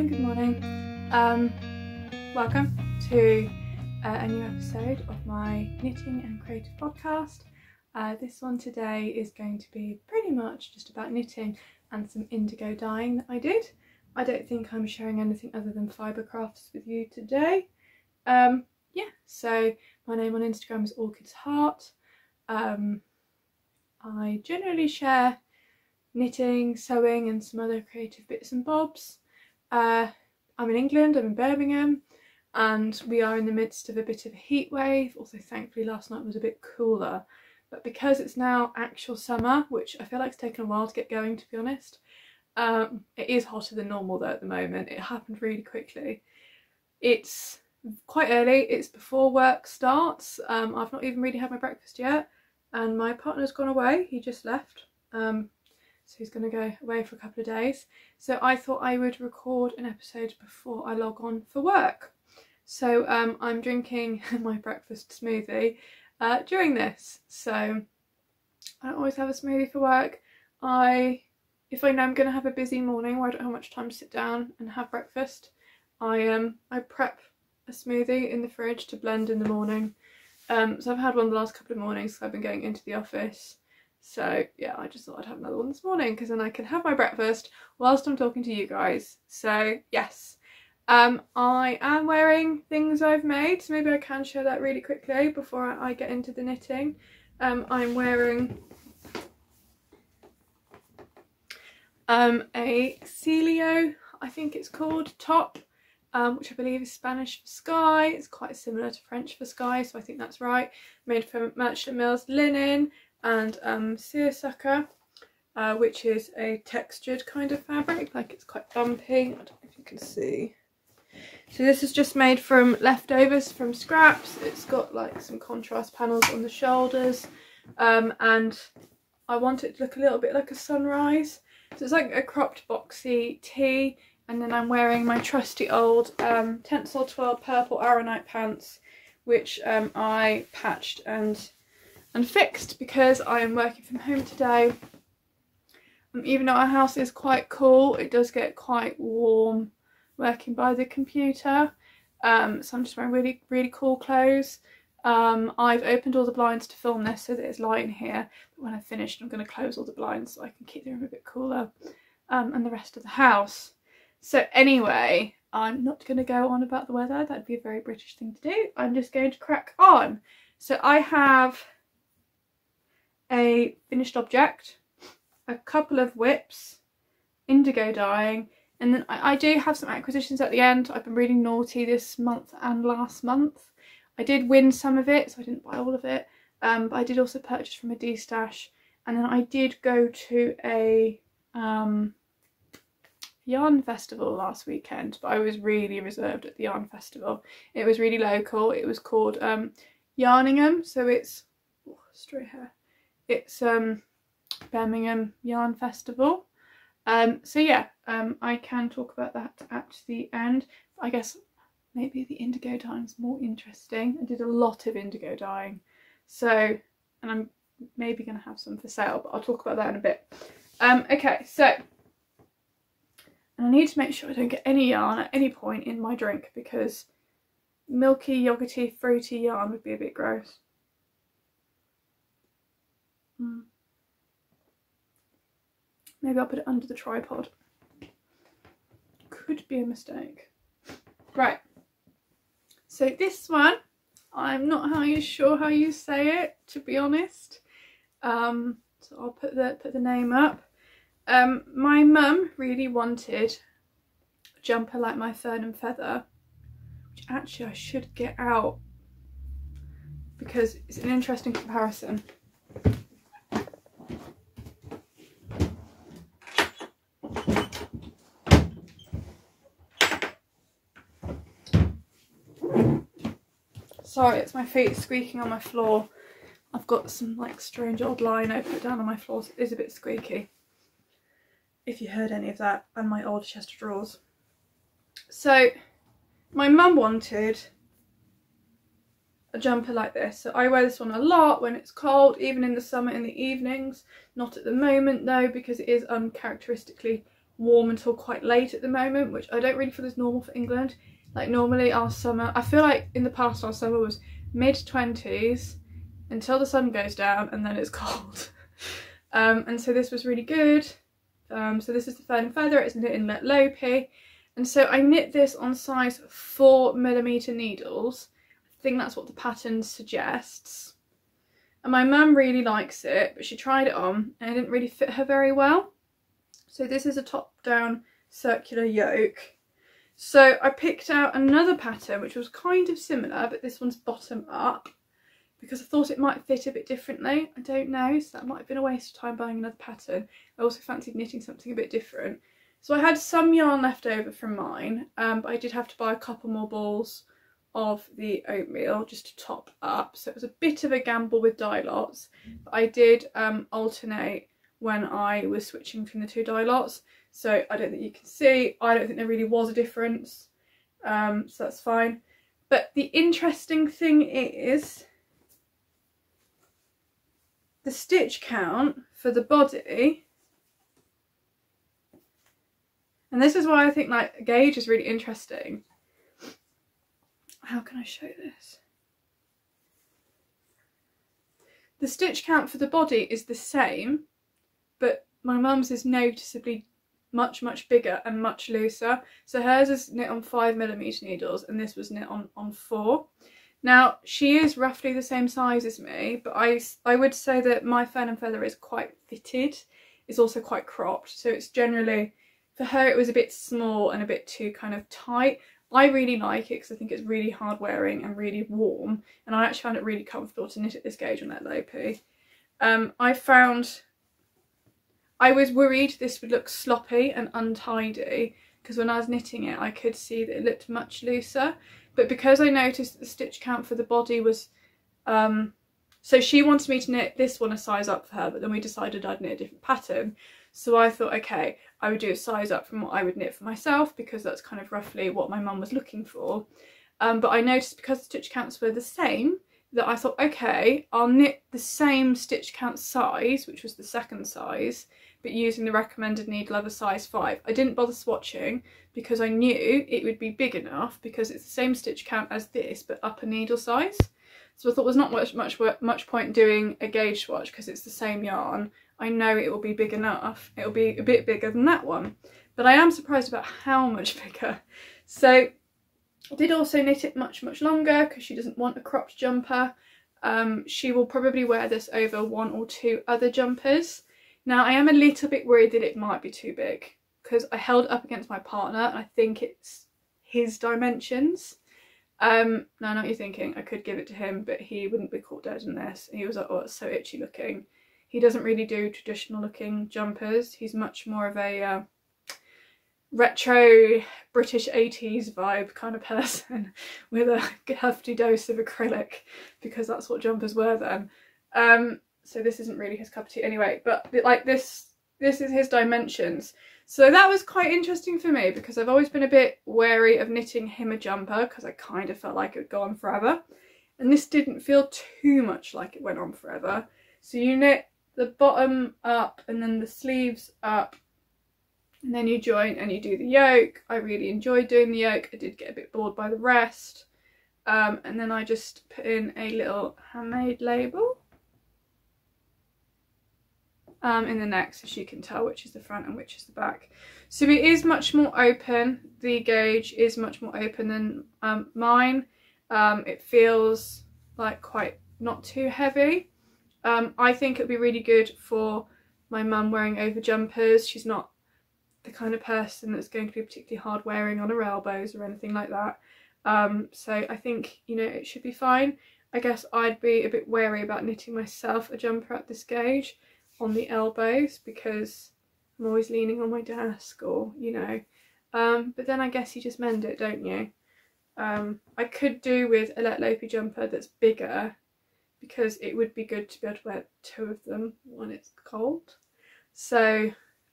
morning, good morning. Um, welcome to uh, a new episode of my knitting and creative podcast. Uh, this one today is going to be pretty much just about knitting and some indigo dyeing that I did. I don't think I'm sharing anything other than fibre crafts with you today. Um, yeah, so my name on Instagram is Orchids Heart. Um, I generally share knitting, sewing and some other creative bits and bobs. Uh, I'm in England, I'm in Birmingham and we are in the midst of a bit of a heat wave. Also thankfully last night was a bit cooler but because it's now actual summer, which I feel like it's taken a while to get going to be honest, um, it is hotter than normal though at the moment. It happened really quickly. It's quite early, it's before work starts. Um, I've not even really had my breakfast yet and my partner's gone away, he just left. Um, so he's going to go away for a couple of days. So I thought I would record an episode before I log on for work. So um, I'm drinking my breakfast smoothie uh, during this. So I don't always have a smoothie for work. I, if I know I'm going to have a busy morning where I don't have much time to sit down and have breakfast, I um I prep a smoothie in the fridge to blend in the morning. Um, so I've had one the last couple of mornings. So I've been going into the office so yeah, I just thought I'd have another one this morning because then I can have my breakfast whilst I'm talking to you guys. So yes, um, I am wearing things I've made, so maybe I can show that really quickly before I get into the knitting. Um, I'm wearing um, a Cielo, I think it's called, top, um, which I believe is Spanish for sky. It's quite similar to French for sky, so I think that's right. Made from Merchant Mills linen and um, seersucker, uh, which is a textured kind of fabric, like it's quite bumpy. I don't know if you can see. So this is just made from leftovers from scraps. It's got like some contrast panels on the shoulders um, and I want it to look a little bit like a sunrise. So it's like a cropped boxy tee and then I'm wearing my trusty old um, Tencel twill purple Arenite pants which um, I patched and and fixed because I am working from home today. Um, even though our house is quite cool, it does get quite warm working by the computer. Um, so I'm just wearing really, really cool clothes. Um, I've opened all the blinds to film this so that light in here. But when I've finished, I'm going to close all the blinds so I can keep the room a bit cooler um, and the rest of the house. So anyway, I'm not going to go on about the weather. That'd be a very British thing to do. I'm just going to crack on. So I have a finished object, a couple of WIPs, indigo dyeing, and then I, I, do have some acquisitions at the end. I've been reading Naughty this month and last month. I did win some of it, so I didn't buy all of it. Um, but I did also purchase from a D-stash. And then I did go to a um, yarn festival last weekend, but I was really reserved at the yarn festival. It was really local. It was called um, Yarningham, so it's oh, straight hair. It's um, Birmingham Yarn Festival. Um, so yeah, um, I can talk about that at the end. I guess maybe the indigo dyeing is more interesting. I did a lot of indigo dyeing. So, and I'm maybe going to have some for sale, but I'll talk about that in a bit. Um, okay, so, and I need to make sure I don't get any yarn at any point in my drink because milky, yogurty, fruity yarn would be a bit gross. Mm. Maybe I'll put it under the tripod. Could be a mistake. Right. So this one, I'm not how sure how you say it, to be honest. Um, so I'll put the put the name up. Um, my mum really wanted a jumper like my Fern and Feather, which actually I should get out because it's an interesting comparison. Sorry, it's my feet squeaking on my floor. I've got some like strange old lino put down on my floor, so it is a bit squeaky. If you heard any of that, and my old chest of drawers. So, my mum wanted a jumper like this. So I wear this one a lot when it's cold, even in the summer in the evenings. Not at the moment though, because it is uncharacteristically warm until quite late at the moment, which I don't really feel is normal for England. Like normally our summer, I feel like in the past our summer was mid 20s until the sun goes down and then it's cold. um, and so this was really good. Um, so this is the Fern and Feather, it's knit in Lettlopi. And so I knit this on size 4 millimeter needles. I think that's what the pattern suggests. And my mum really likes it, but she tried it on and it didn't really fit her very well. So this is a top down circular yoke. So I picked out another pattern which was kind of similar, but this one's bottom up because I thought it might fit a bit differently. I don't know, so that might have been a waste of time buying another pattern. I also fancied knitting something a bit different. So I had some yarn left over from mine, um, but I did have to buy a couple more balls of the oatmeal just to top up. So it was a bit of a gamble with dye lots, but I did um, alternate when I was switching between the two dye lots. So I don't think you can see, I don't think there really was a difference, um, so that's fine. But the interesting thing is the stitch count for the body. And this is why I think like gauge is really interesting. How can I show this? The stitch count for the body is the same but my mum's is noticeably much much bigger and much looser so hers is knit on five millimeter needles and this was knit on on four now, she is roughly the same size as me, but I, I would say that my Fern and Feather is quite fitted. It's also quite cropped, so it's generally, for her it was a bit small and a bit too kind of tight. I really like it because I think it's really hard wearing and really warm, and I actually found it really comfortable to knit at this gauge on that Lopi. Um, I found, I was worried this would look sloppy and untidy, because when I was knitting it I could see that it looked much looser. But because I noticed that the stitch count for the body was um so she wanted me to knit this one a size up for her but then we decided I'd knit a different pattern. So I thought okay I would do a size up from what I would knit for myself because that's kind of roughly what my mum was looking for. Um, but I noticed because the stitch counts were the same that I thought okay I'll knit the same stitch count size which was the second size but using the recommended needle of a size 5. I didn't bother swatching because I knew it would be big enough because it's the same stitch count as this but upper needle size. So I thought there's not much much much point doing a gauge swatch because it's the same yarn. I know it will be big enough. It will be a bit bigger than that one. But I am surprised about how much bigger. So I did also knit it much, much longer because she doesn't want a cropped jumper. Um, she will probably wear this over one or two other jumpers. Now I am a little bit worried that it might be too big because I held up against my partner and I think it's his dimensions. Um, now I know what you're thinking, I could give it to him but he wouldn't be caught dead in this. He was like, oh it's so itchy looking. He doesn't really do traditional looking jumpers, he's much more of a uh, retro British 80s vibe kind of person with a hefty dose of acrylic because that's what jumpers were then. Um, so this isn't really his cup of tea. Anyway but like this this is his dimensions. So that was quite interesting for me because I've always been a bit wary of knitting him a jumper because I kind of felt like it would go on forever. And this didn't feel too much like it went on forever. So you knit the bottom up and then the sleeves up. And then you join and you do the yoke. I really enjoyed doing the yoke. I did get a bit bored by the rest. Um, and then I just put in a little handmade label um, in the neck so she can tell which is the front and which is the back. So it is much more open. The gauge is much more open than um, mine. Um, it feels like quite not too heavy. Um, I think it'd be really good for my mum wearing over jumpers. She's not the kind of person that's going to be particularly hard wearing on her elbows or anything like that. Um, so I think, you know, it should be fine. I guess I'd be a bit wary about knitting myself a jumper at this gauge on the elbows because I'm always leaning on my desk or, you know. Um, but then I guess you just mend it, don't you? Um, I could do with a Lettlopi jumper that's bigger because it would be good to be able to wear two of them when it's cold. So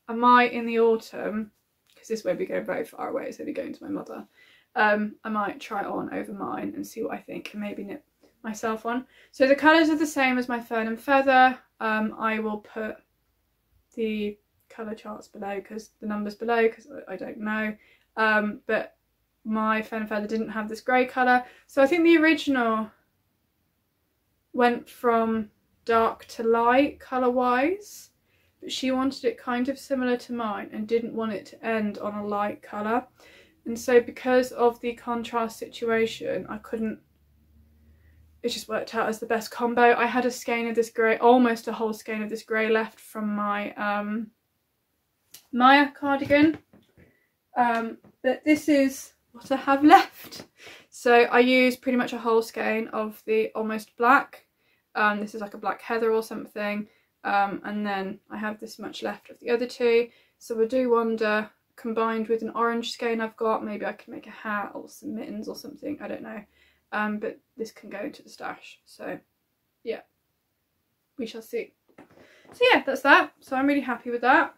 I might in the autumn, because this won't be going very far away, it's only going to my mother, um, I might try on over mine and see what I think and maybe knit myself on. So the colours are the same as my Fern and Feather. Um, I will put the colour charts below because the numbers below because I, I don't know. Um, but my Fen Feather didn't have this grey colour. So I think the original went from dark to light colour wise but she wanted it kind of similar to mine and didn't want it to end on a light colour and so because of the contrast situation I couldn't it just worked out as the best combo. I had a skein of this grey, almost a whole skein of this grey left from my um, Maya cardigan. Um, but this is what I have left. So I used pretty much a whole skein of the almost black. Um, this is like a black heather or something. Um, and then I have this much left of the other two. So I do wonder combined with an orange skein I've got maybe I can make a hat or some mittens or something. I don't know um, but this can go into the stash so yeah. We shall see. So yeah that's that. So I'm really happy with that.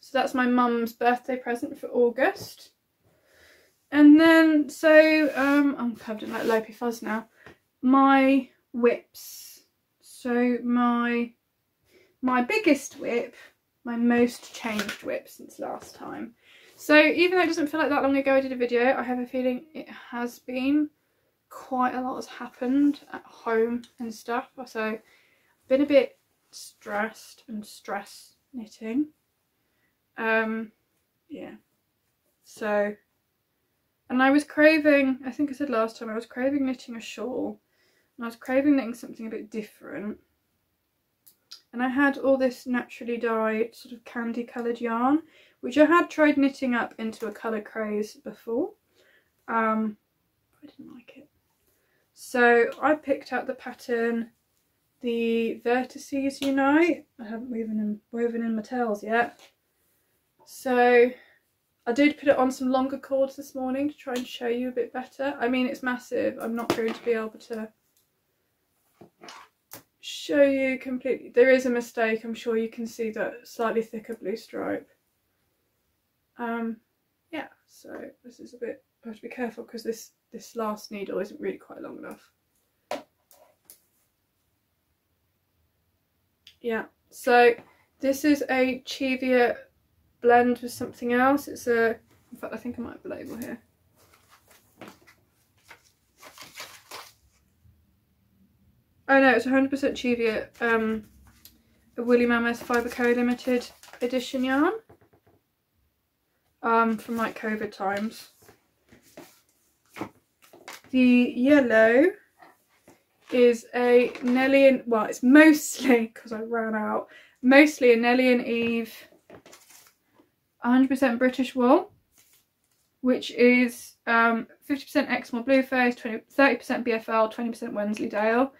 So that's my mum's birthday present for August. And then so um I'm covered in like Lopi fuzz now. My WIPs. So my my biggest WIP, my most changed WIP since last time. So even though it doesn't feel like that long ago I did a video, I have a feeling it has been quite a lot has happened at home and stuff. So I've been a bit stressed and stress knitting. Um, yeah. So, and I was craving, I think I said last time, I was craving knitting a shawl And I was craving knitting something a bit different. And I had all this naturally dyed sort of candy coloured yarn, which I had tried knitting up into a colour craze before. Um, I didn't like it. So I picked out the pattern, the Vertices Unite. I haven't woven in, woven in my tails yet. So I did put it on some longer cords this morning to try and show you a bit better. I mean, it's massive. I'm not going to be able to show you completely. There is a mistake. I'm sure you can see that slightly thicker blue stripe. Um, yeah, so this is a bit, I have to be careful because this, this last needle isn't really quite long enough. Yeah, so this is a Cheviot blend with something else. It's a, in fact I think I might have the label here. Oh no, it's 100% Cheviot, um, a Woolly Mammoth Fibre Co limited edition yarn um, from like COVID times. The yellow is a Nellie and, well it's mostly, because I ran out, mostly a Nellie and Eve 100% British wool, which is 50% um, Exmoor Blueface, 20, 30% BFL, 20% Wensleydale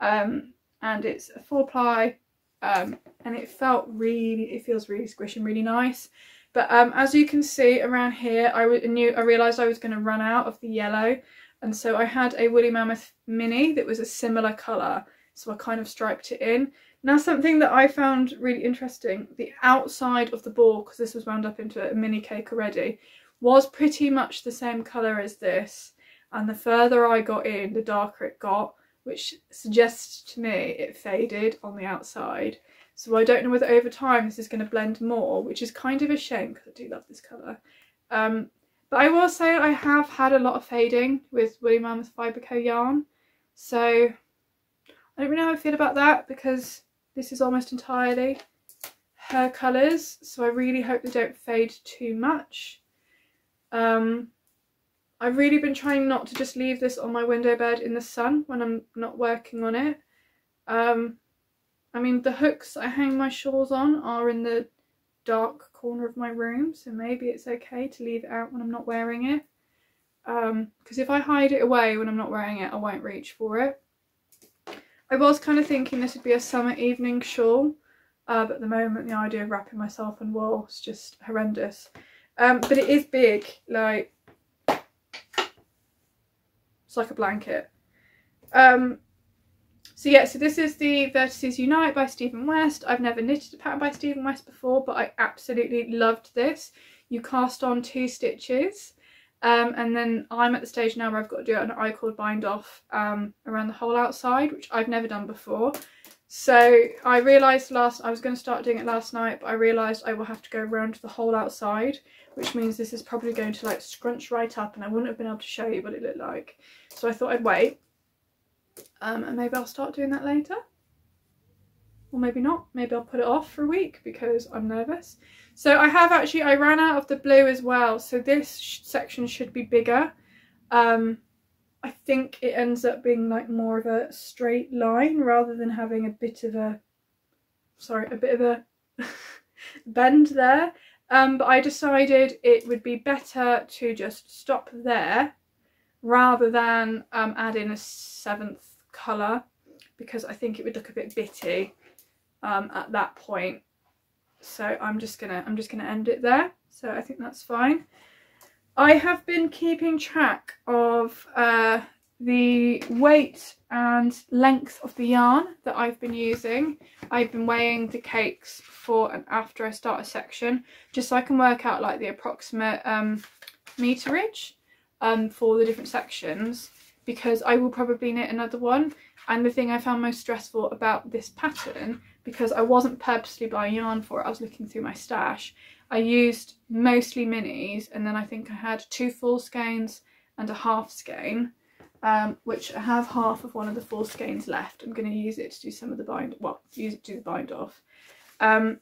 um, and it's a four ply um, and it felt really it feels really squishy and really nice but um, as you can see around here I knew I realized I was going to run out of the yellow. And so I had a woolly mammoth mini that was a similar color so I kind of striped it in. Now something that I found really interesting the outside of the ball because this was wound up into a mini cake already was pretty much the same color as this. And the further I got in the darker it got which suggests to me it faded on the outside. So I don't know whether over time this is going to blend more, which is kind of a shame because I do love this colour. Um, but I will say I have had a lot of fading with Woolly Mammoth Fibre Co yarn. So I don't really know how I feel about that because this is almost entirely her colours. So I really hope they don't fade too much. Um, I've really been trying not to just leave this on my window bed in the sun when I'm not working on it. Um, I mean, the hooks I hang my shawls on are in the dark corner of my room, so maybe it's okay to leave it out when I'm not wearing it. Because um, if I hide it away when I'm not wearing it, I won't reach for it. I was kind of thinking this would be a summer evening shawl, uh, but at the moment the idea of wrapping myself in wool is just horrendous. Um, but it is big, like it's like a blanket. Um, so yeah, so this is the Vertices Unite by Stephen West. I've never knitted a pattern by Stephen West before, but I absolutely loved this. You cast on two stitches, um, and then I'm at the stage now where I've got to do an I-cord bind off um, around the whole outside, which I've never done before. So I realised last, I was going to start doing it last night, but I realised I will have to go around the whole outside, which means this is probably going to like scrunch right up and I wouldn't have been able to show you what it looked like. So I thought I'd wait um, and maybe I'll start doing that later. Or maybe not, maybe I'll put it off for a week because I'm nervous. So I have actually, I ran out of the blue as well. So this sh section should be bigger. Um, I think it ends up being like more of a straight line rather than having a bit of a, sorry, a bit of a bend there. Um, but I decided it would be better to just stop there rather than um, add in a seventh colour because I think it would look a bit bitty um, at that point. So I'm just gonna I'm just gonna end it there. So I think that's fine. I have been keeping track of uh, the weight and length of the yarn that I've been using. I've been weighing the cakes before and after I start a section just so I can work out like the approximate um, meterage um, for the different sections because I will probably knit another one and the thing I found most stressful about this pattern because I wasn't purposely buying yarn for it, I was looking through my stash I used mostly minis and then I think I had two full skeins and a half skein um, which I have half of one of the full skeins left. I'm going to use it to do some of the bind, well, use it to do the bind off. Um,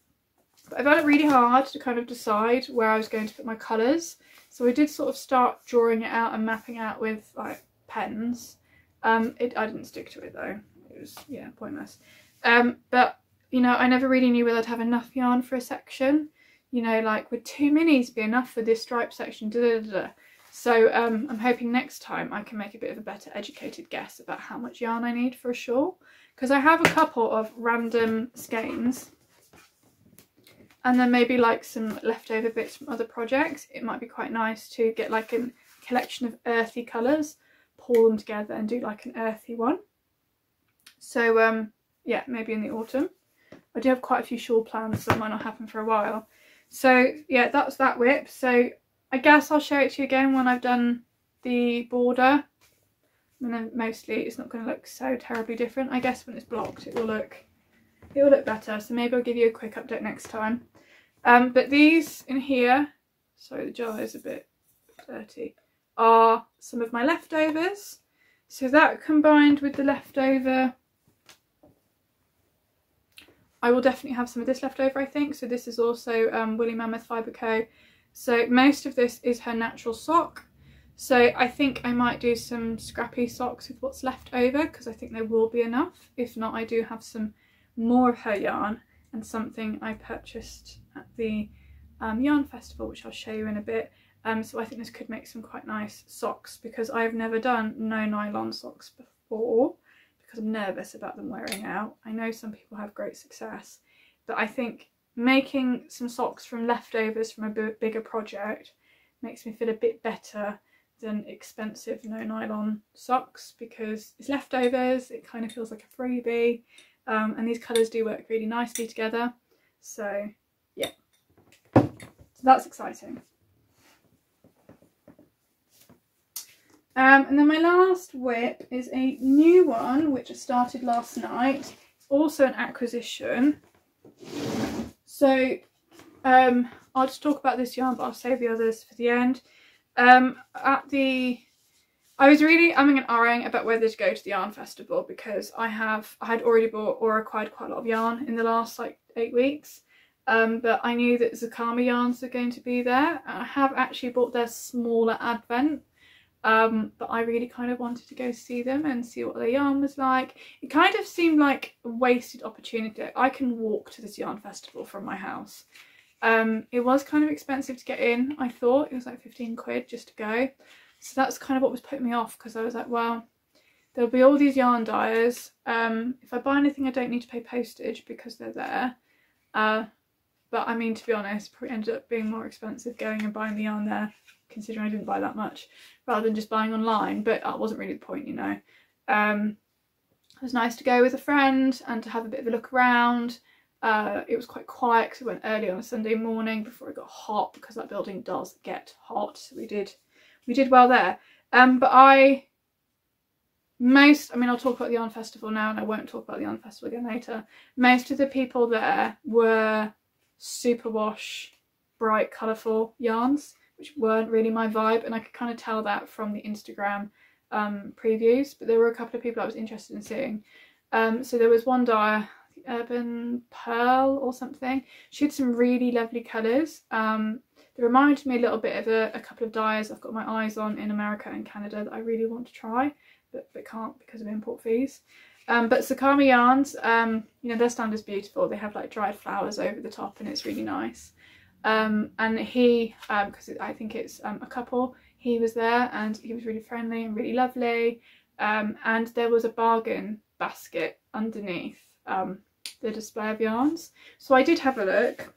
but I found it really hard to kind of decide where I was going to put my colours. So I did sort of start drawing it out and mapping out with like pens. Um, it, I didn't stick to it though. It was, yeah, pointless. Um, but, you know, I never really knew whether I'd have enough yarn for a section you know, like would two minis be enough for this stripe section? Da, da, da, so um, I'm hoping next time I can make a bit of a better educated guess about how much yarn I need for a shawl. Because I have a couple of random skeins and then maybe like some leftover bits from other projects. It might be quite nice to get like a collection of earthy colours, pull them together and do like an earthy one. So um, yeah, maybe in the autumn. I do have quite a few shawl plans it might not happen for a while. So yeah, that's that WIP. So I guess I'll show it to you again when I've done the border. And then mostly it's not going to look so terribly different. I guess when it's blocked it will look it will look better. So maybe I'll give you a quick update next time. Um, but these in here, sorry the jar is a bit dirty, are some of my leftovers. So that combined with the leftover I will definitely have some of this left over I think. So this is also um, Woolly Mammoth Fibre Co. So most of this is her natural sock. So I think I might do some scrappy socks with what's left over because I think there will be enough. If not, I do have some more of her yarn and something I purchased at the um, yarn festival, which I'll show you in a bit. Um, so I think this could make some quite nice socks because I've never done no nylon socks before because I'm nervous about them wearing out. I know some people have great success, but I think making some socks from leftovers from a bigger project makes me feel a bit better than expensive no nylon socks because it's leftovers, it kind of feels like a freebie, um, and these colours do work really nicely together. So yeah, so that's exciting. Um, and then my last WIP is a new one, which I started last night. Also an acquisition. So um, I'll just talk about this yarn, but I'll save the others for the end. Um, at the, I was really umming and ahhing about whether to go to the yarn festival because I have, I had already bought or acquired quite a lot of yarn in the last like eight weeks. Um, but I knew that Zakami yarns are going to be there. I have actually bought their smaller advent um, but I really kind of wanted to go see them and see what their yarn was like. It kind of seemed like a wasted opportunity. I can walk to this yarn festival from my house. Um, it was kind of expensive to get in, I thought. It was like 15 quid just to go. So that's kind of what was putting me off because I was like, well, there'll be all these yarn dyers. Um, if I buy anything, I don't need to pay postage because they're there. Uh, but I mean, to be honest, it ended up being more expensive going and buying the yarn there considering I didn't buy that much, rather than just buying online, but that wasn't really the point, you know. Um, it was nice to go with a friend and to have a bit of a look around. Uh, it was quite quiet because we went early on a Sunday morning before it got hot because that building does get hot. So we did we did well there. Um, but I most, I mean, I'll talk about the Yarn Festival now and I won't talk about the Yarn Festival again later. Most of the people there were superwash, bright, colourful yarns, which weren't really my vibe. And I could kind of tell that from the Instagram um, previews, but there were a couple of people I was interested in seeing. Um, so there was one dyer, Urban Pearl or something. She had some really lovely colours. Um, they reminded me a little bit of a, a, couple of dyers I've got my eyes on in America and Canada that I really want to try, but, but can't because of import fees. Um, but Zakami yarns, um, you know, their stand is beautiful. They have like dried flowers over the top and it's really nice. Um, and he, because um, I think it's um, a couple, he was there and he was really friendly and really lovely. Um, and there was a bargain basket underneath the display of yarns. So I did have a look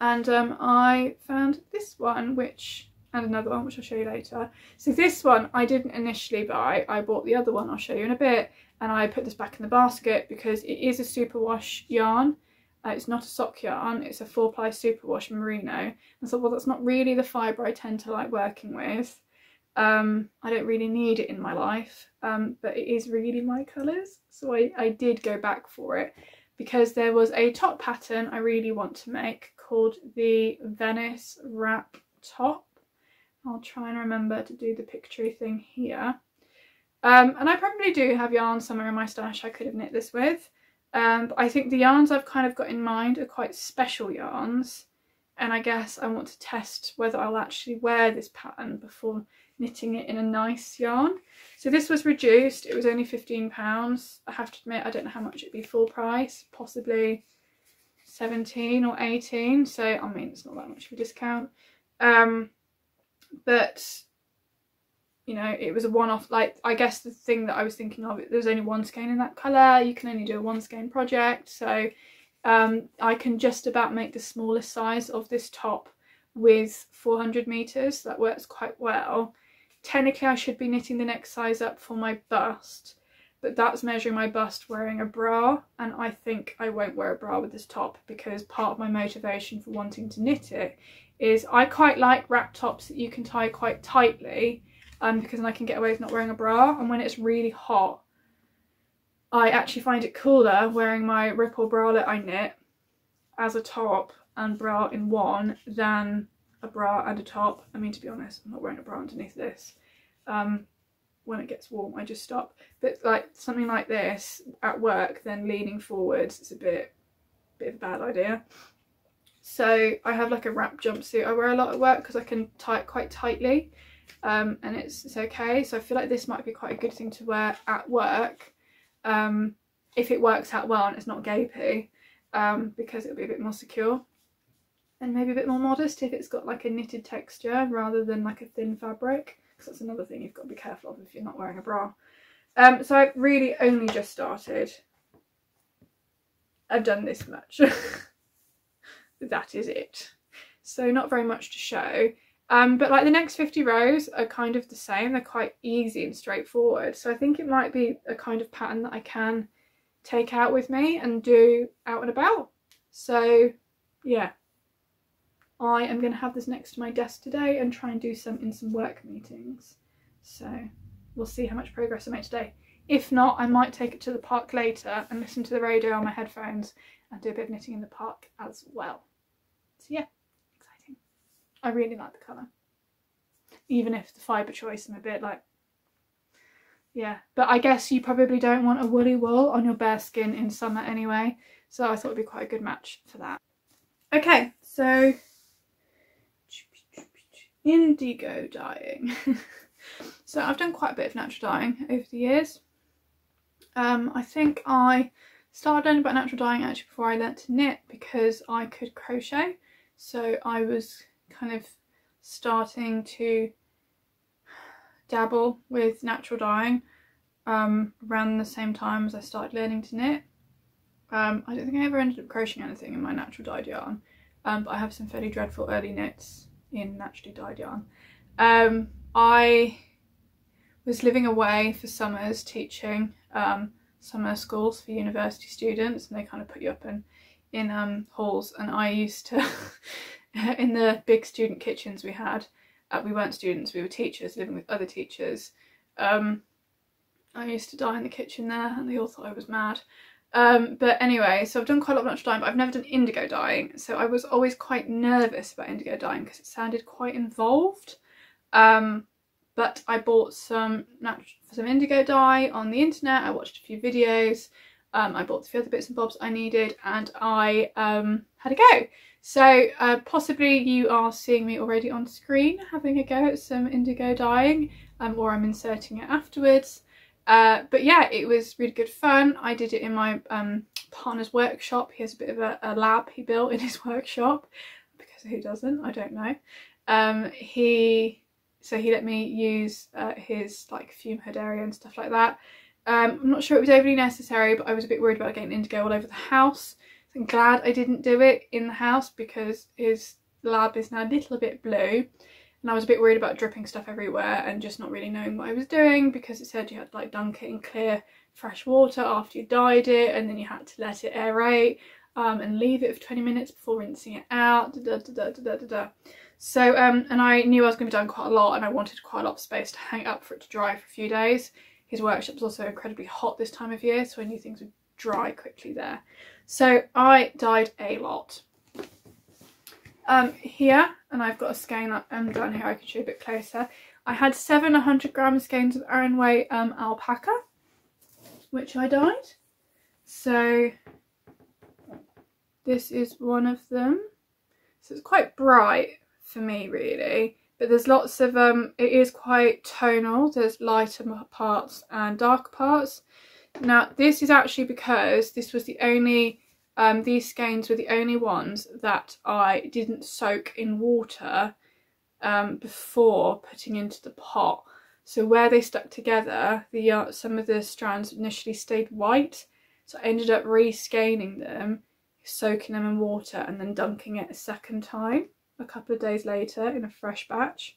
and um, I found this one which and another one which I'll show you later. So this one I didn't initially buy, I bought the other one I'll show you in a bit and I put this back in the basket because it is a superwash yarn. Uh, it's not a sock yarn, it's a four ply superwash merino. And so, well that's not really the fibre I tend to like working with. Um, I don't really need it in my life, um, but it is really my colours. So I, I did go back for it because there was a top pattern I really want to make called the Venice Wrap Top. I'll try and remember to do the picture thing here. Um, and I probably do have yarn somewhere in my stash I could have knit this with. Um, but I think the yarns I've kind of got in mind are quite special yarns. And I guess I want to test whether I'll actually wear this pattern before knitting it in a nice yarn. So this was reduced, it was only £15. I have to admit, I don't know how much it'd be full price, possibly 17 or 18. So, I mean, it's not that much of a discount. Um, but, you know, it was a one-off, like, I guess the thing that I was thinking of, there's only one skein in that colour, you can only do a one skein project, so um, I can just about make the smallest size of this top with 400 metres, that works quite well. Technically I should be knitting the next size up for my bust, but that's measuring my bust wearing a bra and I think I won't wear a bra with this top because part of my motivation for wanting to knit it is I quite like wrap tops that you can tie quite tightly um, because then I can get away with not wearing a bra and when it's really hot I actually find it cooler wearing my ripple bralette I knit as a top and bra in one than a bra and a top. I mean, to be honest, I'm not wearing a bra underneath this. Um, when it gets warm, I just stop. But like something like this at work, then leaning forwards, it's a bit, bit of a bad idea. So I have like a wrap jumpsuit I wear a lot at work because I can tie it quite tightly um, and it's, it's okay. So I feel like this might be quite a good thing to wear at work um, if it works out well and it's not gapey um, because it'll be a bit more secure and maybe a bit more modest if it's got like a knitted texture rather than like a thin fabric because that's another thing you've got to be careful of if you're not wearing a bra. Um, so I've really only just started. I've done this much. that is it. So not very much to show. Um, but like the next 50 rows are kind of the same. They're quite easy and straightforward. So I think it might be a kind of pattern that I can take out with me and do out and about. So yeah, I am going to have this next to my desk today and try and do some in some work meetings. So we'll see how much progress I make today. If not, I might take it to the park later and listen to the radio on my headphones and do a bit of knitting in the park as well. So yeah. I really like the colour. Even if the fibre choice I'm a bit like, yeah. But I guess you probably don't want a woolly wool on your bare skin in summer anyway. So I thought it'd be quite a good match for that. Okay, so indigo dyeing. so I've done quite a bit of natural dyeing over the years. Um, I think I started learning about natural dyeing actually before I learnt to knit because I could crochet. So I was kind of starting to dabble with natural dyeing um, around the same time as I started learning to knit. Um, I don't think I ever ended up crocheting anything in my natural dyed yarn, um, but I have some fairly dreadful early knits in naturally dyed yarn. Um, I was living away for summers teaching um, summer schools for university students and they kind of put you up in, in um, halls and I used to, in the big student kitchens we had, uh, we weren't students, we were teachers living with other teachers, um, I used to dye in the kitchen there and they all thought I was mad. Um, but anyway, so I've done quite a lot of natural dyeing, but I've never done indigo dyeing. So I was always quite nervous about indigo dyeing because it sounded quite involved. Um, but I bought some some indigo dye on the internet. I watched a few videos. Um, I bought a few other bits and bobs I needed and I um, had a go. So uh, possibly you are seeing me already on screen having a go at some indigo dyeing um, or I'm inserting it afterwards. Uh, but yeah, it was really good fun. I did it in my um, partner's workshop. He has a bit of a, a, lab he built in his workshop because who doesn't? I don't know. Um, he so he let me use uh, his like fume hood area and stuff like that. Um, I'm not sure it was overly necessary, but I was a bit worried about getting indigo all over the house. I'm glad I didn't do it in the house because his lab is now a little bit blue and I was a bit worried about dripping stuff everywhere and just not really knowing what I was doing because it said you had to like dunk it in clear fresh water after you dyed it and then you had to let it aerate um, and leave it for 20 minutes before rinsing it out da, da, da, so um, and I knew I was going to be done quite a lot and I wanted quite a lot of space to hang up for it to dry for a few days. His workshop's also incredibly hot this time of year so I knew things would dry quickly there so I dyed a lot um, here, and I've got a skein um, down here I can show you a bit closer. I had seven 100 gram skeins of Aran Way um, alpaca, which I dyed. So this is one of them. So it's quite bright for me really, but there's lots of, um, it is quite tonal. There's lighter parts and darker parts. Now this is actually because this was the only um, these skeins were the only ones that I didn't soak in water um, before putting into the pot. So where they stuck together, the uh, some of the strands initially stayed white. So I ended up re-skeining them, soaking them in water and then dunking it a second time a couple of days later in a fresh batch.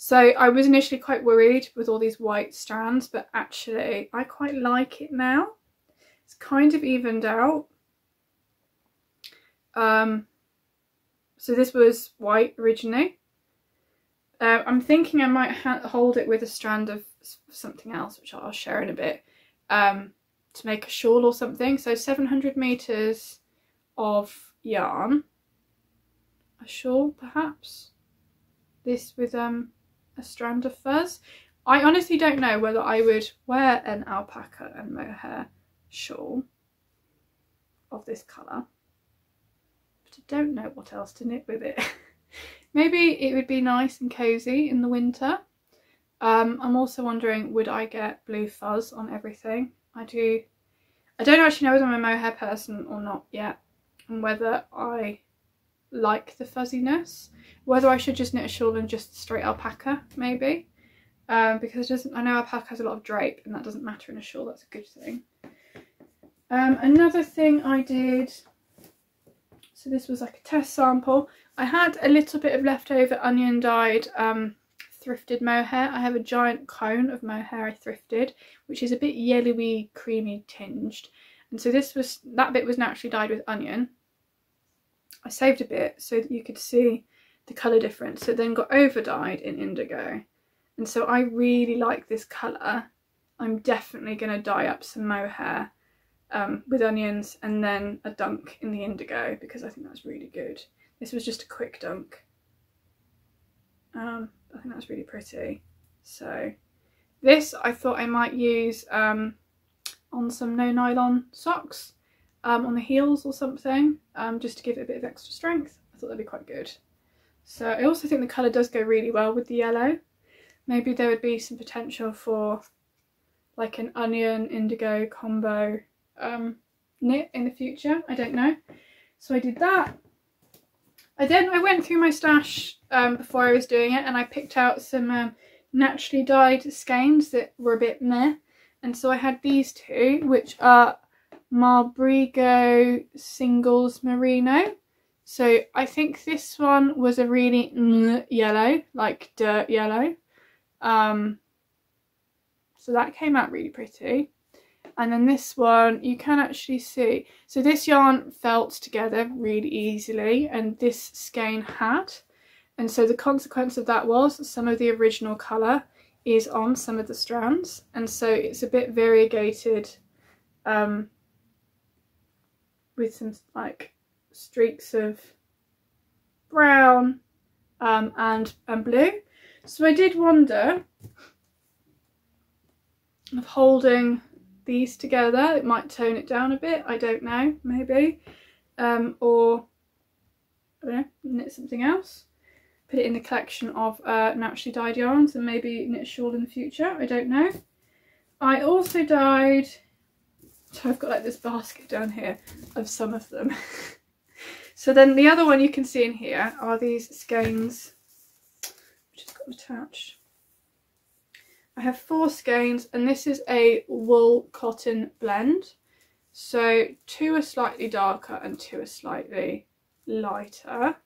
So I was initially quite worried with all these white strands, but actually I quite like it now. It's kind of evened out. Um, so this was white originally. Uh, I'm thinking I might hold it with a strand of something else, which I'll share in a bit, um, to make a shawl or something. So 700 metres of yarn, a shawl perhaps, this with um, a strand of fuzz. I honestly don't know whether I would wear an alpaca and mohair shawl of this colour But I don't know what else to knit with it. Maybe it would be nice and cosy in the winter. Um, I'm also wondering, would I get blue fuzz on everything? I do. I don't actually know whether I'm a mohair person or not yet, and whether I like the fuzziness. Whether I should just knit a shawl and just straight alpaca, maybe. Um, because it doesn't, I know alpaca has a lot of drape and that doesn't matter in a shawl, that's a good thing. Um, another thing I did so this was like a test sample. I had a little bit of leftover onion dyed um, thrifted mohair. I have a giant cone of mohair I thrifted, which is a bit yellowy, creamy tinged. And so this was, that bit was naturally dyed with onion. I saved a bit so that you could see the colour difference. So it then got over dyed in indigo. And so I really like this colour. I'm definitely going to dye up some mohair um, with onions and then a dunk in the indigo because I think that's really good. This was just a quick dunk. Um, I think that's really pretty. So this I thought I might use um, on some no nylon socks um, on the heels or something um, just to give it a bit of extra strength. I thought that'd be quite good. So I also think the colour does go really well with the yellow. Maybe there would be some potential for like an onion indigo combo um, knit in the future. I don't know. So I did that. I then I went through my stash um, before I was doing it and I picked out some um, naturally dyed skeins that were a bit meh. And so I had these two, which are Malabrigo Singles Merino. So I think this one was a really yellow, like dirt yellow. Um, so that came out really pretty and then this one you can actually see so this yarn felt together really easily and this skein had and so the consequence of that was some of the original colour is on some of the strands and so it's a bit variegated um, with some like streaks of brown um, and, and blue. So I did wonder of holding these together. It might tone it down a bit, I don't know, maybe. Um, or, I don't know, knit something else. Put it in the collection of uh, naturally dyed yarns and maybe knit a shawl in the future, I don't know. I also dyed, so I've got like this basket down here of some of them. so then the other one you can see in here are these skeins, which has got attached. I have four skeins and this is a wool cotton blend. So two are slightly darker and two are slightly lighter,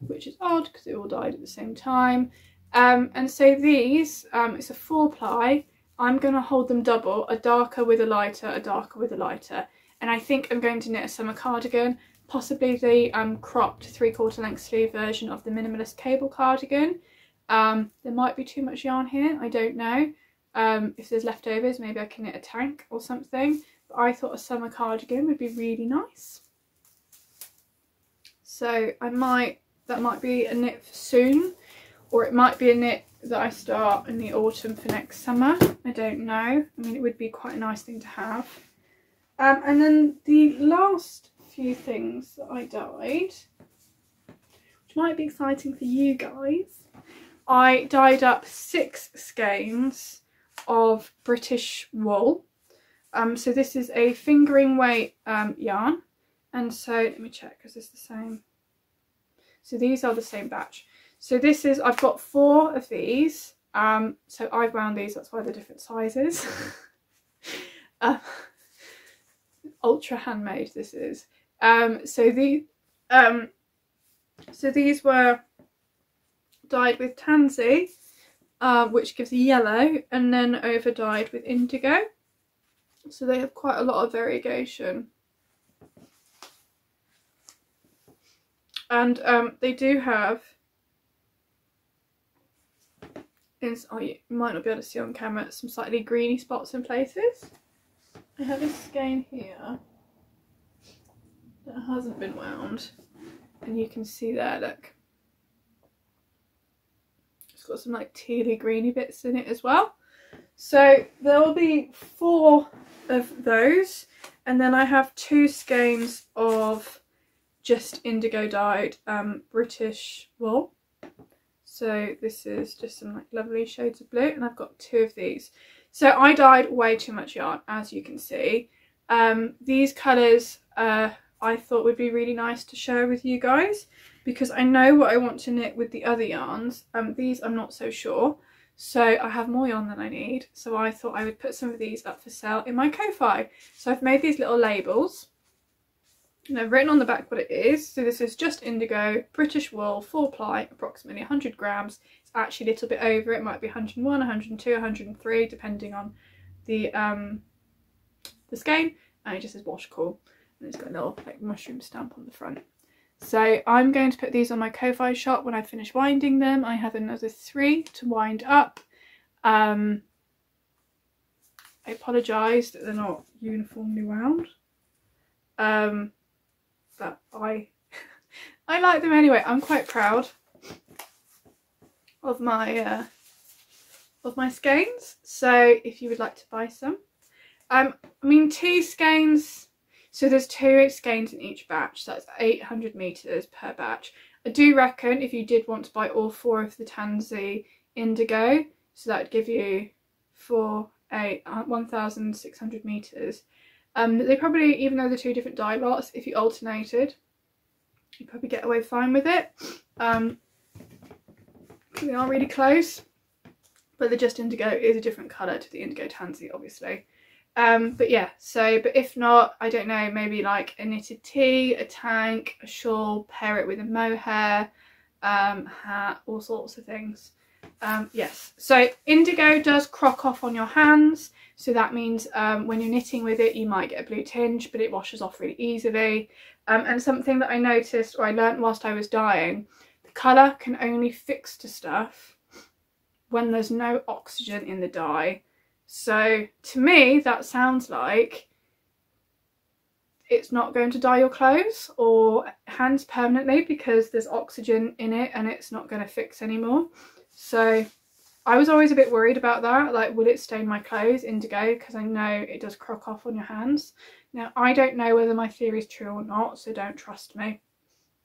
which is odd because they all dyed at the same time. Um, and so these, um, it's a four ply. I'm going to hold them double, a darker with a lighter, a darker with a lighter. And I think I'm going to knit a summer cardigan, possibly the um, cropped three quarter length sleeve version of the minimalist cable cardigan. Um, there might be too much yarn here, I don't know. Um, if there's leftovers, maybe I can knit a tank or something. But I thought a summer cardigan would be really nice. So I might, that might be a knit soon, or it might be a knit that I start in the autumn for next summer. I don't know. I mean, it would be quite a nice thing to have. Um, and then the last few things that I dyed, which might be exciting for you guys, I dyed up six skeins of British wool. Um, so this is a fingering weight um, yarn. And so let me check, is this the same? So these are the same batch. So this is, I've got four of these. Um, so I've wound these, that's why they're different sizes. uh, ultra handmade this is. Um, so the, um, so these were dyed with tansy, uh, which gives a yellow, and then over dyed with indigo. So they have quite a lot of variegation. And um, they do have, oh, you might not be able to see on camera, some slightly greeny spots in places. I have a skein here that hasn't been wound and you can see there, look, It's got some like tealy greeny bits in it as well. So there will be four of those and then I have two skeins of just indigo dyed um, British wool. So this is just some like lovely shades of blue and I've got two of these. So I dyed way too much yarn as you can see. Um, these colours uh, I thought would be really nice to share with you guys because I know what I want to knit with the other yarns. Um, these I'm not so sure. So I have more yarn than I need. So I thought I would put some of these up for sale in my Ko-Fi. So I've made these little labels. And I've written on the back what it is. So this is just indigo, British wool, 4 ply, approximately 100 grams. It's actually a little bit over. It might be 101, 102, 103, depending on the um, the skein. And it just says wash cool. And it's got a little like mushroom stamp on the front. So I'm going to put these on my Ko-Fi shop when I finish winding them. I have another three to wind up. Um, I apologise that they're not uniformly wound. Um, but I, I like them anyway. I'm quite proud of my uh, of my skeins. So if you would like to buy some. Um, I mean, two skeins so there's two skeins in each batch, so that's 800 metres per batch. I do reckon if you did want to buy all four of the Tansy Indigo, so that would give you four, eight, uh, 1,600 metres. Um, they probably, even though they're two different dye lots, if you alternated, you'd probably get away fine with it. Um, they are really close, but the Just Indigo is a different colour to the Indigo Tansy, obviously. Um, but yeah, so, but if not, I don't know, maybe like a knitted tee, a tank, a shawl, pair it with a mohair, um, hat, all sorts of things. Um, yes, so indigo does crock off on your hands. So that means um, when you're knitting with it, you might get a blue tinge, but it washes off really easily. Um, and something that I noticed or I learnt whilst I was dyeing, the colour can only fix to stuff when there's no oxygen in the dye. So to me, that sounds like it's not going to dye your clothes or hands permanently because there's oxygen in it and it's not going to fix anymore. So I was always a bit worried about that, like will it stain my clothes indigo because I know it does crock off on your hands. Now I don't know whether my theory is true or not, so don't trust me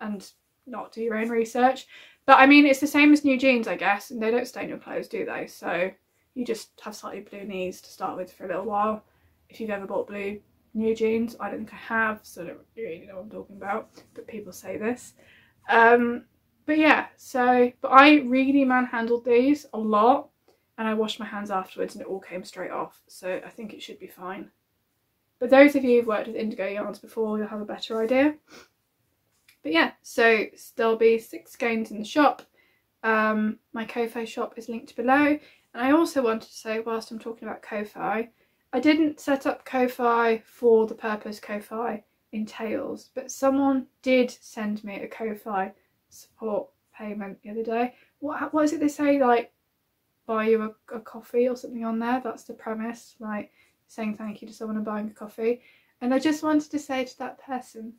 and not do your own research. But I mean, it's the same as new jeans, I guess, and they don't stain your clothes, do they? So you just have slightly blue knees to start with for a little while. If you've ever bought blue new jeans, I don't think I have, so I don't really know what I'm talking about, but people say this. Um, but yeah, so, but I really manhandled these a lot, and I washed my hands afterwards and it all came straight off, so I think it should be fine. But those of you who've worked with indigo yarns before, you'll have a better idea. But yeah, so there'll be six skeins in the shop. Um, my Ko-Fi shop is linked below. And I also wanted to say, whilst I'm talking about Ko-Fi, I didn't set up Ko-Fi for the purpose Ko-Fi entails, but someone did send me a Ko-Fi support payment the other day. What, what is it they say, like, buy you a, a coffee or something on there? That's the premise, like, saying thank you to someone and buying a coffee. And I just wanted to say to that person,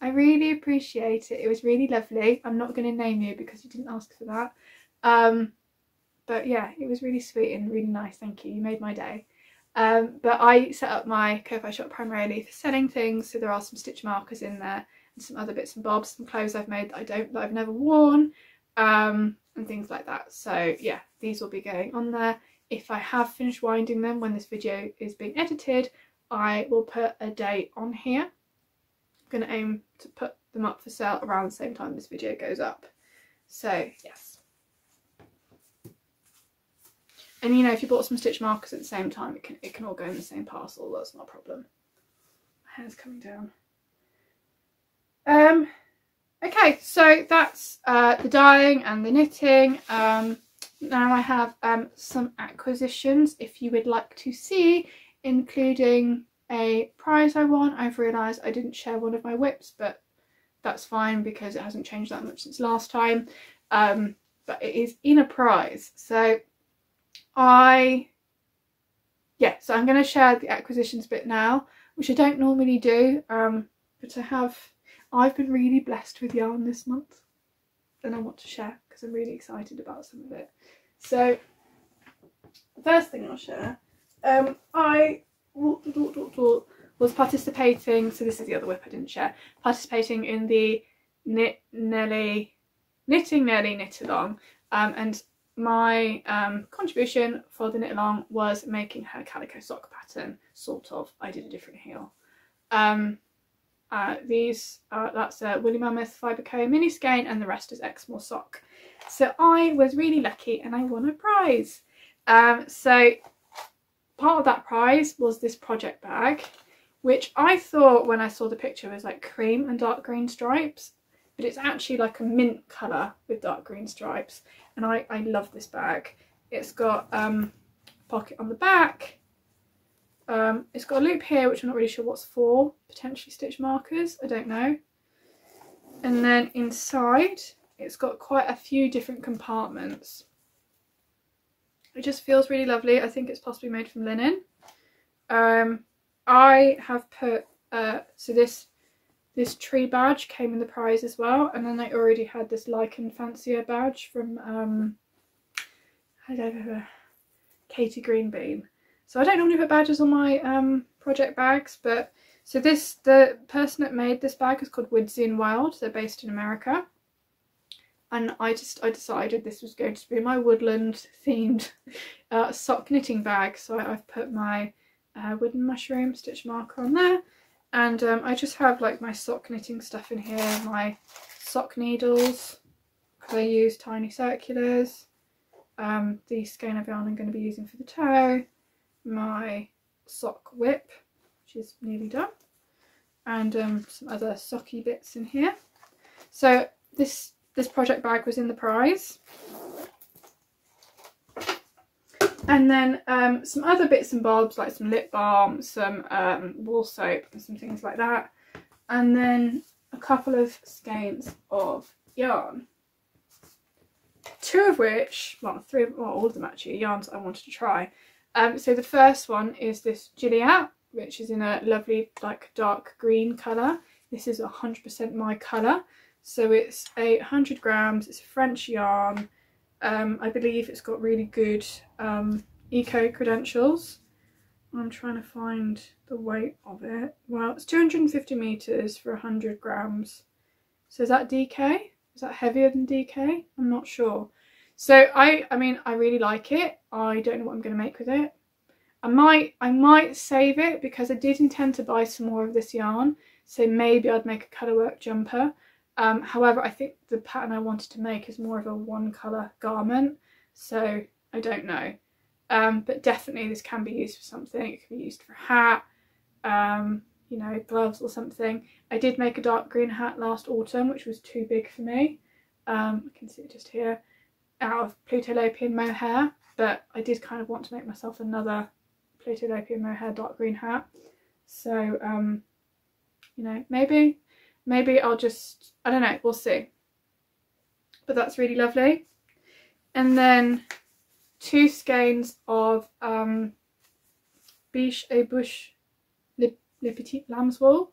I really appreciate it. It was really lovely. I'm not going to name you because you didn't ask for that. Um, but yeah, it was really sweet and really nice. Thank you. You made my day. Um, but I set up my Ko-Fi shop primarily for selling things. So there are some stitch markers in there and some other bits and bobs, some clothes I've made that I don't, that I've never worn um, and things like that. So yeah, these will be going on there. If I have finished winding them when this video is being edited, I will put a date on here I'm going to aim to put them up for sale around the same time this video goes up. So yes. And you know, if you bought some stitch markers at the same time, it can, it can all go in the same parcel. That's not a problem. My hair's coming down. Um, okay, so that's uh, the dyeing and the knitting. Um, now I have um, some acquisitions if you would like to see, including a prize I won. I've realised I didn't share one of my WIPs, but that's fine because it hasn't changed that much since last time. Um, but it is in a prize. So I, yeah, so I'm going to share the acquisitions bit now, which I don't normally do. Um, but I have, I've been really blessed with yarn this month and I want to share because I'm really excited about some of it. So the first thing I'll share, um, I was participating, so this is the other WIP I didn't share, participating in the Knit Nellie, Knitting Nellie Knit Along um, and my um, contribution for the knit along was making her calico sock pattern, sort of. I did a different heel. Um, uh, these are, that's a Woolly Mammoth Fibre Co mini skein and the rest is Exmoor sock. So I was really lucky and I won a prize. Um, so part of that prize was this project bag, which I thought when I saw the picture was like cream and dark green stripes, but it's actually like a mint colour with dark green stripes. And I, I love this bag. It's got um, pocket on the back. Um, it's got a loop here, which I'm not really sure what's for. Potentially stitch markers, I don't know. And then inside, it's got quite a few different compartments. It just feels really lovely. I think it's possibly made from linen. Um, I have put, uh, so this this tree badge came in the prize as well. And then I already had this Lichen Fancier badge from um, Katie Greenbean. So I don't normally put badges on my um, project bags, but so this, the person that made this bag is called Woodsy and Wild. They're based in America. And I just I decided this was going to be my woodland themed uh, sock knitting bag. So I, have put my uh, wooden mushroom stitch marker on there. And um, I just have like my sock knitting stuff in here my sock needles because I use tiny circulars. Um, the skein of yarn I'm going to be using for the toe my sock WIP which is nearly done and um, some other socky bits in here so this this project bag was in the prize. And then um, some other bits and bobs like some lip balm, some um, wall soap and some things like that. And then a couple of skeins of yarn. two of which, well, three, well, all of them actually, yarns I wanted to try. Um, so the first one is this Gilliat, which is in a lovely like dark green colour. This is 100% my colour. So it's a 100 grams, it's a French yarn. Um, I believe it's got really good um, eco credentials. I'm trying to find the weight of it. Well, it's 250 meters for 100 grams. So is that DK? Is that heavier than DK? I'm not sure. So I, I mean, I really like it. I don't know what I'm going to make with it. I might, I might save it because I did intend to buy some more of this yarn. So maybe I'd make a colourwork jumper. Um, however, I think the pattern I wanted to make is more of a one colour garment. So I don't know. Um, but definitely this can be used for something. It can be used for a hat, um, you know, gloves or something. I did make a dark green hat last autumn, which was too big for me. Um, I can see it just here, out of Plutolopian mohair. But I did kind of want to make myself another Plutolopian mohair dark green hat. So, um, you know, maybe, maybe I'll just, I don't know, we'll see. But that's really lovely. And then two skeins of um, Biches et Buches Le, Le Petit Lamb's Wool,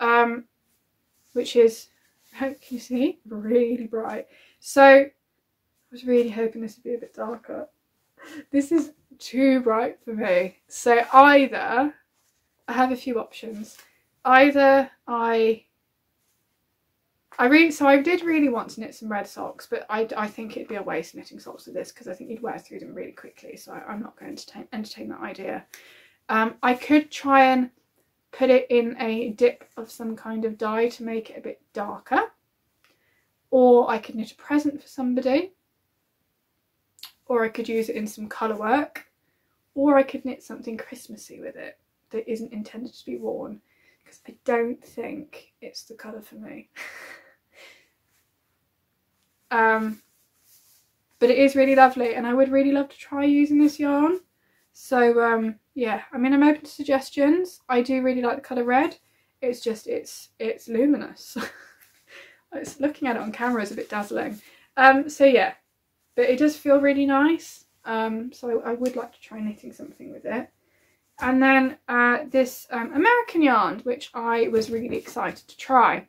um, which is, can you see, really bright. So was really hoping this would be a bit darker. This is too bright for me. So either, I have a few options. Either I I really, so I did really want to knit some red socks, but I, I think it'd be a waste knitting socks with this because I think you'd wear through them really quickly. So I, am not going to entertain, entertain that idea. Um, I could try and put it in a dip of some kind of dye to make it a bit darker. Or I could knit a present for somebody. Or I could use it in some colour work. Or I could knit something Christmassy with it that isn't intended to be worn because I don't think it's the colour for me. Um, but it is really lovely and I would really love to try using this yarn. So um, yeah, I mean I'm open to suggestions. I do really like the colour red. It's just, it's it's luminous. it's looking at it on camera is a bit dazzling. Um, so yeah, but it does feel really nice. Um, so I, would like to try knitting something with it. And then uh, this um, American yarn, which I was really excited to try.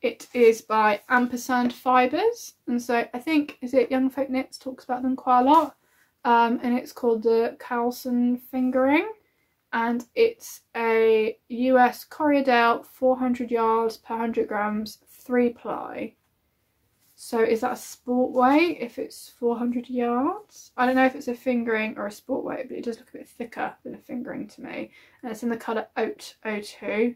It is by Ampersand Fibres, and so I think, is it Young Folk Knits talks about them quite a lot, um, and it's called the Caslon Fingering, and it's a US Corriedale 400 yards per 100 grams, 3 ply. So is that a sport weight if it's 400 yards? I don't know if it's a fingering or a sport weight, but it does look a bit thicker than a fingering to me. And it's in the colour Oat 02,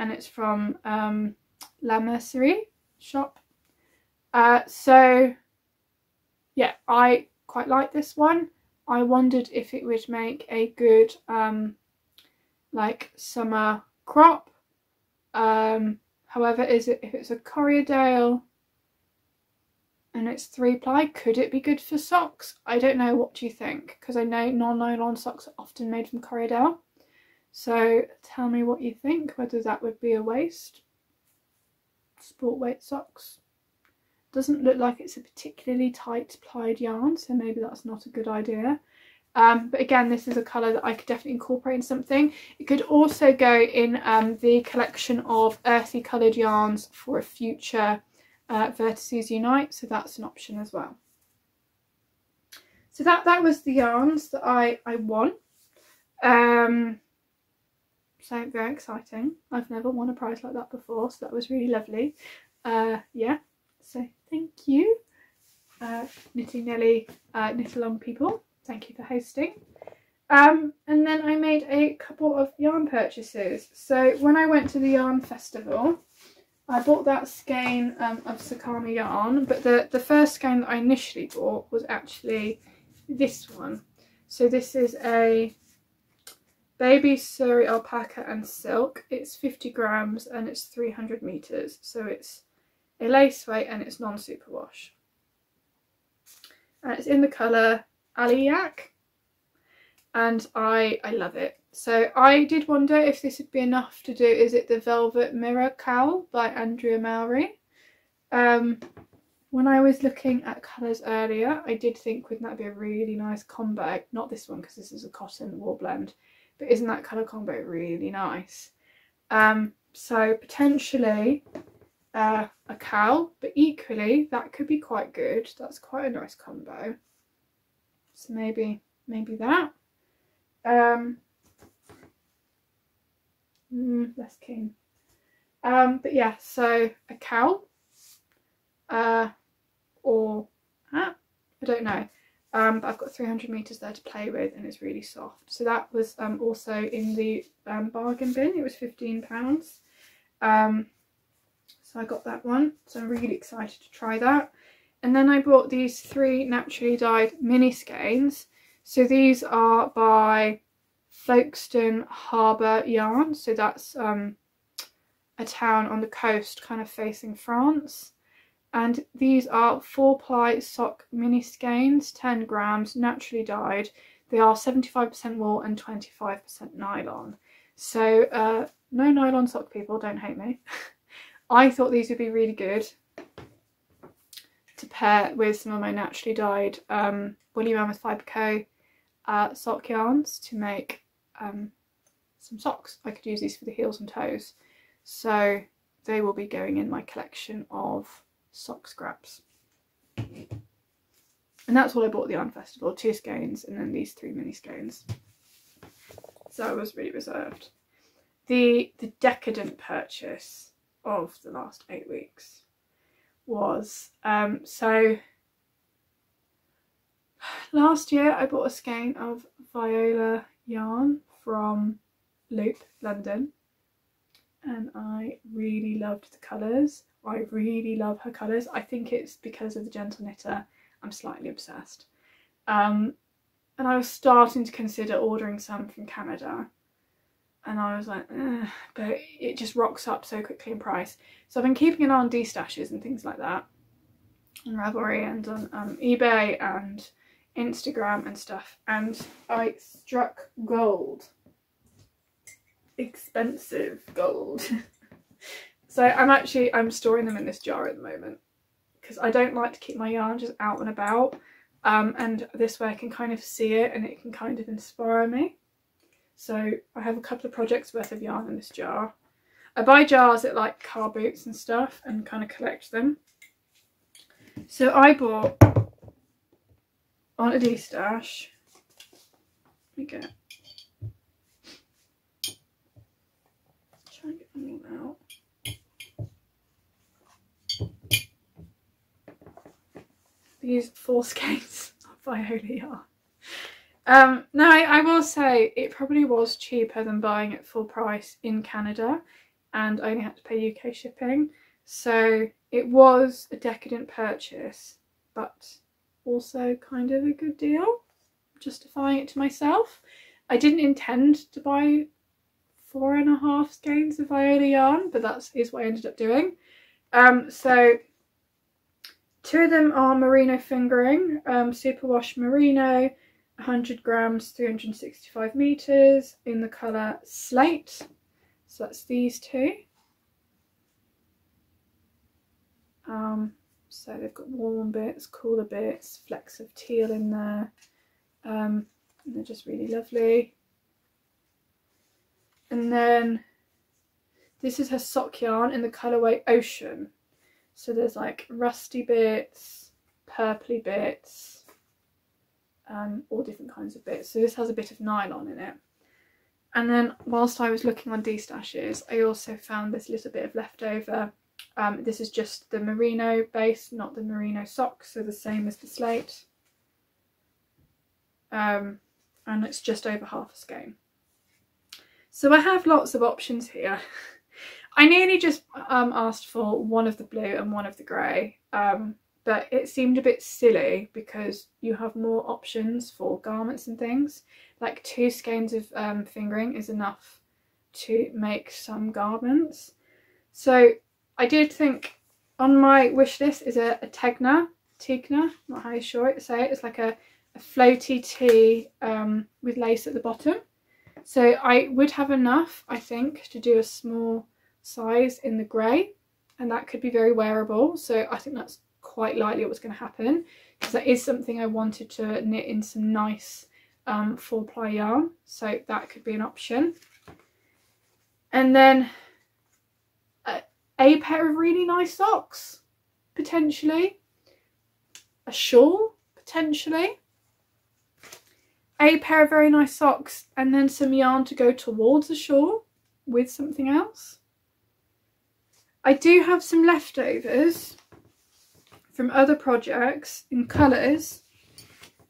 and it's from um, La Mercerie shop. Uh, so yeah, I quite like this one. I wondered if it would make a good um, like summer crop. Um, however, is it if it's a Corriedale and it's three ply, could it be good for socks? I don't know. What do you think? Because I know non-nylon socks are often made from Corriedale. So tell me what you think, whether that would be a waste sport weight socks. Doesn't look like it's a particularly tight plied yarn, so maybe that's not a good idea. Um, but again, this is a colour that I could definitely incorporate in something. It could also go in um, the collection of earthy coloured yarns for a future uh, Vertices Unite, so that's an option as well. So that, that was the yarns that I, I won. Um, so very exciting. I've never won a prize like that before, so that was really lovely. Uh, yeah, so thank you, uh, Knitting Nellie uh, Knit Along people. Thank you for hosting. Um, and then I made a couple of yarn purchases. So when I went to the yarn festival, I bought that skein um, of Zakami yarn, but the, the first skein that I initially bought was actually this one. So this is a Baby Suri alpaca and silk. It's 50 grams and it's 300 meters. So it's a lace weight and it's non-superwash. And it's in the colour Aliyak. And I, I love it. So I did wonder if this would be enough to do, is it the Velvet Mirror Cowl by Andrea Mowry? Um, when I was looking at colours earlier, I did think wouldn't that be a really nice combo? Not this one because this is a cotton wool blend, but isn't that colour combo really nice? Um, so potentially uh, a cowl, but equally that could be quite good. That's quite a nice combo. So maybe maybe that. Um, mm, less keen. Um, but yeah, so a cowl, uh, or hat, I don't know. Um, but I've got 300 metres there to play with and it's really soft. So that was um, also in the um, bargain bin, it was £15. Um, so I got that one, so I'm really excited to try that. And then I bought these three naturally dyed mini skeins. So these are by Folkestone Harbour Yarn, so that's um, a town on the coast kind of facing France. And these are four ply sock mini skeins, 10 grams, naturally dyed. They are 75% wool and 25% nylon. So uh, no nylon sock people, don't hate me. I thought these would be really good to pair with some of my naturally dyed um, Woolly Mammoth Fibre Co. Uh, sock yarns to make um, some socks. I could use these for the heels and toes. So they will be going in my collection of sock scraps. And that's what I bought the Yarn Festival, two skeins and then these three mini skeins. So I was really reserved. The, the decadent purchase of the last eight weeks was, um, so last year I bought a skein of Viola yarn from Loop, London and I really loved the colours. I really love her colours. I think it's because of the Gentle Knitter. I'm slightly obsessed. Um, and I was starting to consider ordering some from Canada. And I was like, but it just rocks up so quickly in price. So I've been keeping an eye on D-stashes and things like that. On Ravelry and on um, eBay and Instagram and stuff. And I struck gold. Expensive gold. So I'm actually, I'm storing them in this jar at the moment because I don't like to keep my yarn just out and about. Um, and this way I can kind of see it and it can kind of inspire me. So I have a couple of projects worth of yarn in this jar. I buy jars at like car boots and stuff and kind of collect them. So I bought on a D-stash, let me get, try and get them all out. these four of Viola yarn. Um, now, I, I, will say it probably was cheaper than buying at full price in Canada and I only had to pay UK shipping. So it was a decadent purchase, but also kind of a good deal, justifying it to myself. I didn't intend to buy four and a half skeins of Viola yarn, but that is what I ended up doing. Um, so Two of them are merino fingering, um, superwash merino, 100 grams, 365 meters in the colour slate. So that's these two. Um, so they've got warm bits, cooler bits, flecks of teal in there. Um, and they're just really lovely. And then this is her sock yarn in the colourway Ocean. So there's like rusty bits, purpley bits, um, all different kinds of bits. So this has a bit of nylon in it. And then whilst I was looking on D-stashes, I also found this little bit of leftover. Um, this is just the merino base, not the merino socks, so the same as the slate. Um, and it's just over half a skein. So I have lots of options here. I nearly just um, asked for one of the blue and one of the grey, um, but it seemed a bit silly because you have more options for garments and things. Like two skeins of um, fingering is enough to make some garments. So I did think on my wish list is a, a Tegna, Tigna, not how you sure it say it. It's like a, a floaty tee um, with lace at the bottom. So I would have enough, I think, to do a small size in the grey and that could be very wearable so I think that's quite likely what's going to happen because that is something I wanted to knit in some nice um, four ply yarn so that could be an option and then a, pair of really nice socks potentially. A shawl potentially. A pair of very nice socks and then some yarn to go towards the shawl with something else. I do have some leftovers from other projects in colours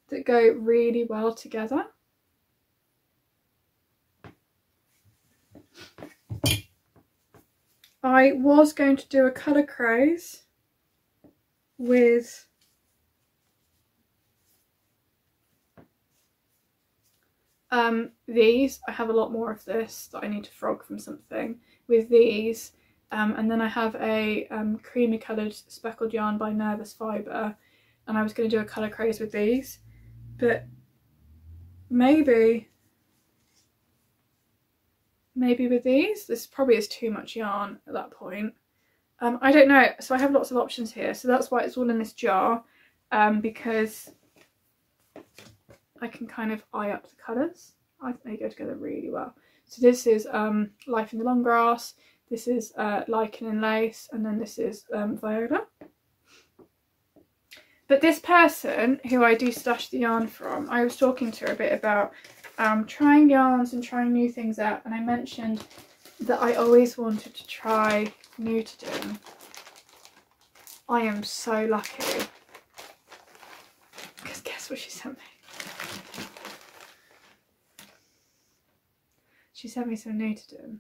that go really well together. I was going to do a colour craze with um, these. I have a lot more of this that I need to frog from something. With these um, and then I have a um, creamy coloured speckled yarn by Nervous Fibre and I was going to do a colour craze with these but maybe maybe with these. This probably is too much yarn at that point. Um, I don't know. So I have lots of options here. So that's why it's all in this jar um, because I can kind of eye up the colours. I think they go together really well. So this is um, Life in the Long Grass. This is uh, Lichen and Lace, and then this is um, Viola. But this person, who I do stash the yarn from, I was talking to her a bit about um, trying yarns and trying new things out, and I mentioned that I always wanted to try Nutidum. I am so lucky. Because guess what she sent me? She sent me some Nutidum.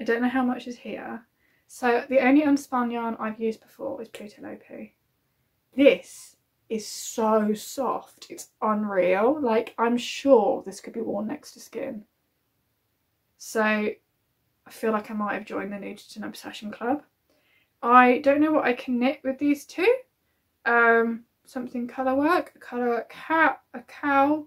I don't know how much is here. So the only unspun yarn I've used before is Plötulopi. This is so soft. It's unreal. Like I'm sure this could be worn next to skin. So I feel like I might have joined the Nudity Obsession Club. I don't know what I can knit with these two. Um, something colour work, a colour work cat, a cow,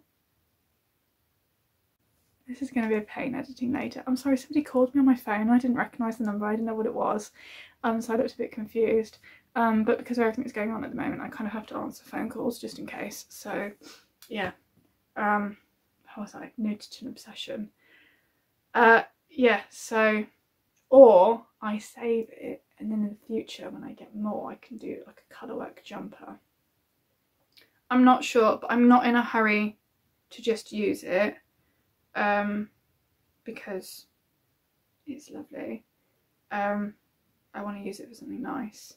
this is going to be a pain editing later. I'm sorry, somebody called me on my phone. I didn't recognise the number. I didn't know what it was. Um, so I looked a bit confused. Um, but because everything that's going on at the moment, I kind of have to answer phone calls just in case. So, yeah. Um, how was I? And obsession. Uh, yeah, so, or I save it and then in the future when I get more, I can do like a colourwork jumper. I'm not sure, but I'm not in a hurry to just use it um, because it's lovely. Um, I want to use it for something nice.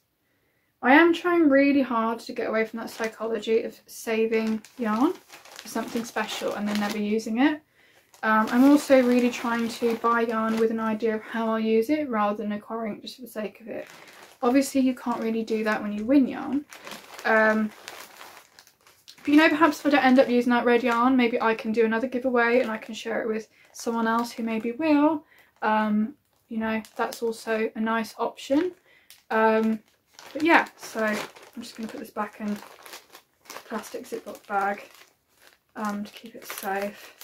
I am trying really hard to get away from that psychology of saving yarn for something special and then never using it. Um, I'm also really trying to buy yarn with an idea of how I'll use it rather than acquiring it just for the sake of it. Obviously you can't really do that when you win yarn. Um, but you know, perhaps if I don't end up using that red yarn, maybe I can do another giveaway and I can share it with someone else who maybe will. Um, you know, that's also a nice option. Um, but yeah, so I'm just going to put this back in plastic Ziploc bag um, to keep it safe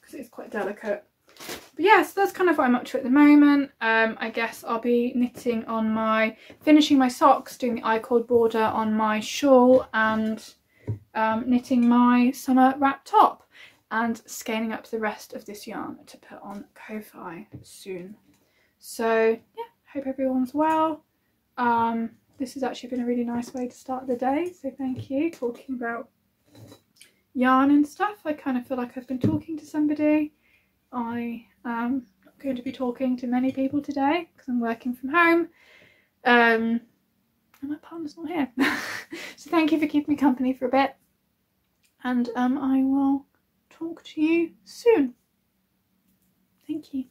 because it's quite delicate. But yeah, so that's kind of what I'm up to at the moment. Um, I guess I'll be knitting on my, finishing my socks, doing the I-cord border on my shawl and um, knitting my summer wrap top and scaling up the rest of this yarn to put on Ko-Fi soon. So yeah, hope everyone's well. Um, this has actually been a really nice way to start the day, so thank you. Talking about yarn and stuff, I kind of feel like I've been talking to somebody. I am not going to be talking to many people today because I'm working from home. Um, and my partner's not here. so thank you for keeping me company for a bit and um, I will talk to you soon. Thank you.